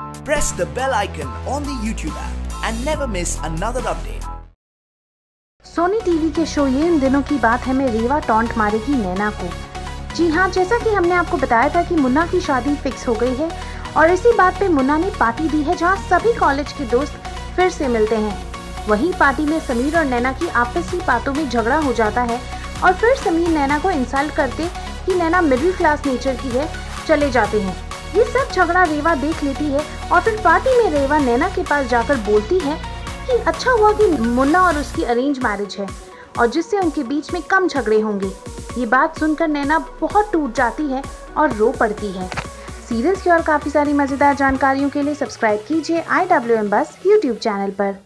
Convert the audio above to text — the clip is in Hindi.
Press the bell icon on the YouTube app and never miss another update. Sony TV के शो ये इन दिनों की बात है, में रेवा टॉन्ट मारेगी नैना को। जी हाँ जैसा कि हमने आपको बताया था कि मुन्ना की शादी फिक्स हो गई है और इसी बात पे मुन्ना ने पार्टी दी है जहाँ सभी कॉलेज के दोस्त फिर से मिलते हैं। वहीं पार्टी में समीर और नैना की आपसी बातों में झगड़ा हो जाता है और फिर समीर नैना को इंसल्ट करते कि नैना मिडिल क्लास नेचर की है, चले जाते हैं। ये सब झगड़ा रेवा देख लेती है और फिर पार्टी में रेवा नैना के पास जाकर बोलती है कि अच्छा हुआ कि मुन्ना और उसकी अरेंज मैरिज है और जिससे उनके बीच में कम झगड़े होंगे। ये बात सुनकर नैना बहुत टूट जाती है और रो पड़ती है। सीरियल्स की और काफ़ी सारी मज़ेदार जानकारियों के लिए सब्सक्राइब कीजिए I W M buzz YouTube channel पर।